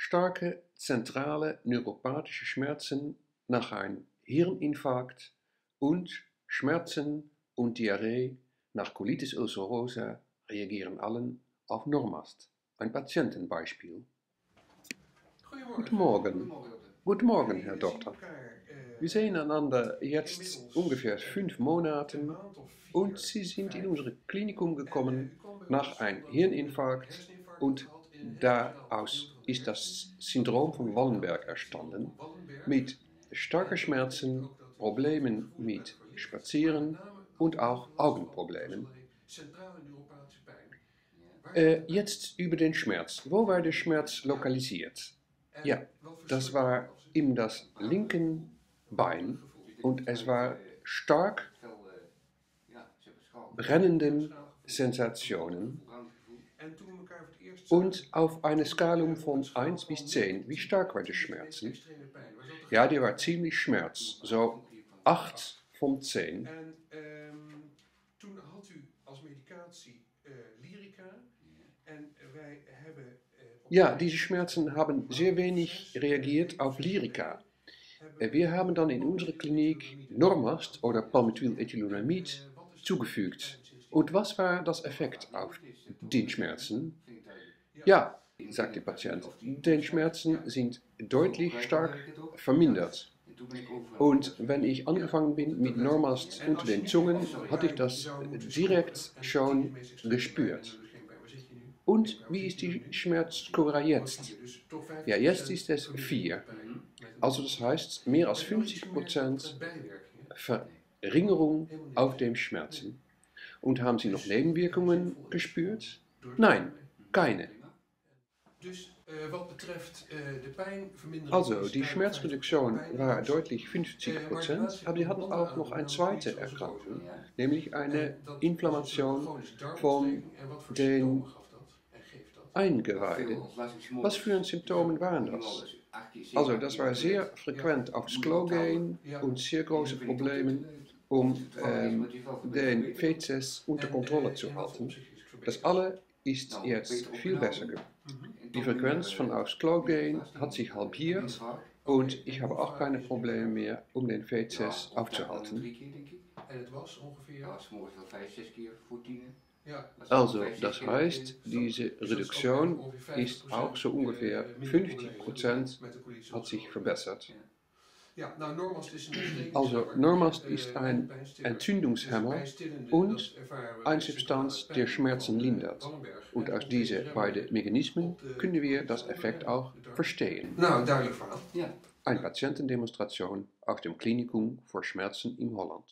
starke zentrale neuropathische Schmerzen nach einem Hirninfarkt und Schmerzen und Diarrhee nach Colitis ulcerosa reagieren allen auf Normast. Ein Patientenbeispiel. Guten Morgen. Guten Morgen, Herr Doktor. Wir sehen einander jetzt ungefähr fünf Monaten und Sie sind in unser Klinikum gekommen nach einem Hirninfarkt und daraus ist das Syndrom von Wallenberg entstanden mit starken Schmerzen, Problemen mit Spazieren und auch Augenproblemen. Äh, jetzt über den Schmerz. Wo war der Schmerz lokalisiert? Ja, das war in das linken Bein und es war stark brennenden Sensationen und auf einer Skala von 1 bis 10, wie stark waren die Schmerzen? Ja, die war ziemlich schmerz, so 8 von 10. En ähm, toen had u als medicatie uh, Lyrica en wij hebben... Uh, ja, diese Schmerzen haben sehr wenig reagiert auf Lyrica. Wir haben dann in unserer Klinik Normast oder Palmitoylethylenamid zugefügt. Und was war das Effekt auf den Schmerzen? Ja, sagt der Patient, die Schmerzen sind deutlich stark vermindert. Und wenn ich angefangen bin mit Normast unter den Zungen, hatte ich das direkt schon gespürt. Und wie ist die Schmerzscore jetzt? Ja, jetzt ist es 4. Also das heißt, mehr als 50% Verringerung auf dem Schmerzen. Und haben Sie noch Nebenwirkungen gespürt? Nein, keine. Also, die Schmerzreduktion war deutlich 50%, aber die hatten auch noch eine zweite Erkrankung, nämlich eine Inflammation von den Eingeweiden. Was für Symptome waren das? Also, das war sehr frequent aufs Klo gehen und sehr große Probleme, um den Feces unter Kontrolle zu halten. Das alle ist jetzt viel besser geworden. Die Frequenz von aufs Klo gehen hat sich halbiert und ich habe auch keine Probleme mehr, um den Feces aufzuhalten. Also, das heißt, diese Reduktion ist auch so ungefähr 50% hat sich verbessert. Also, Normast ist ein Entzündungshemmer und eine Substanz, die Schmerzen lindert. Und aus diesen beiden Mechanismen können wir das Effekt auch verstehen. Nou, duidelijk verhaal. Eine Patientendemonstration aus dem Klinikum für Schmerzen in Holland.